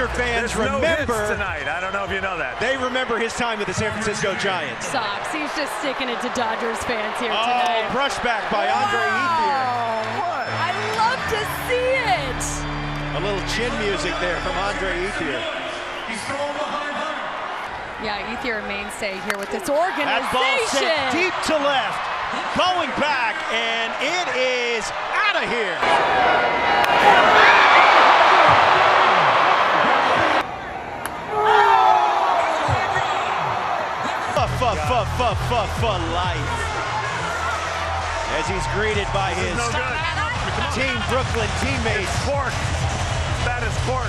Dodger fans There's no remember tonight. I don't know if you know that. they remember his time with the San Francisco Giants. Sox. He's just sticking it to Dodgers fans here Oh, tonight. brush back by Andre Ethier. Wow. I love to see it. A little chin music there from Andre Ethier. Yeah, Ethier a mainstay here with this organization. That ball organization. sent deep to left, going back, and it is out of here. For, for, for, for, for life. As he's greeted by his No. Team Brooklyn teammates. Cork. That is cork.